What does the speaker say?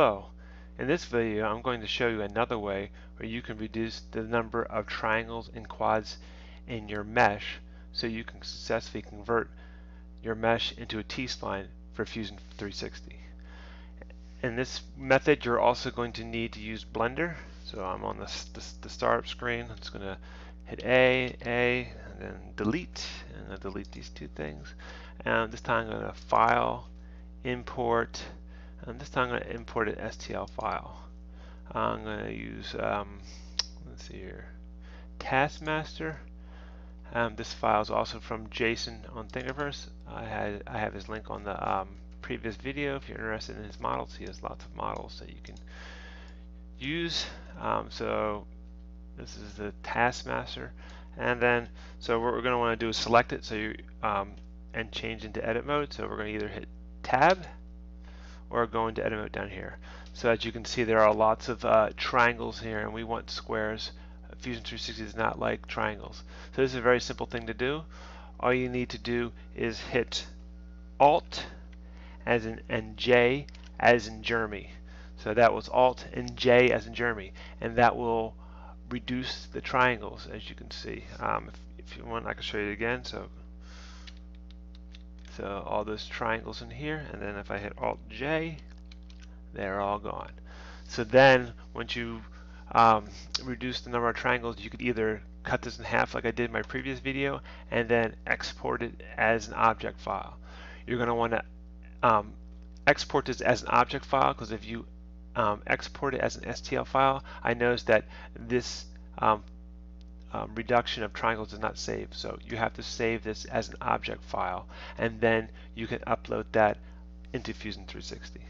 In this video, I'm going to show you another way where you can reduce the number of triangles and quads in your mesh so you can successfully convert your mesh into a T-spline for Fusion 360. In this method, you're also going to need to use Blender. So I'm on the, the, the startup screen. I'm just going to hit A, A, and then delete, and I'll delete these two things. And this time I'm going to File, Import, and this time I'm going to import an STL file. I'm going to use, um, let's see here, Taskmaster. Um, this file is also from Jason on Thingiverse. I had I have his link on the um, previous video if you're interested in his models. He has lots of models that you can use. Um, so this is the Taskmaster, and then so what we're going to want to do is select it so you um, and change into edit mode. So we're going to either hit Tab or go into edit mode down here. So as you can see there are lots of uh, triangles here and we want squares. Fusion 360 is not like triangles. So this is a very simple thing to do. All you need to do is hit Alt as in and J as in Jeremy. So that was Alt and J as in Jeremy and that will reduce the triangles as you can see. Um, if, if you want I can show you again. So so all those triangles in here, and then if I hit Alt J, they're all gone. So then, once you um, reduce the number of triangles, you could either cut this in half like I did in my previous video, and then export it as an object file. You're going to want to um, export this as an object file because if you um, export it as an STL file, I noticed that this um, reduction of triangles does not save. So you have to save this as an object file and then you can upload that into Fusion 360.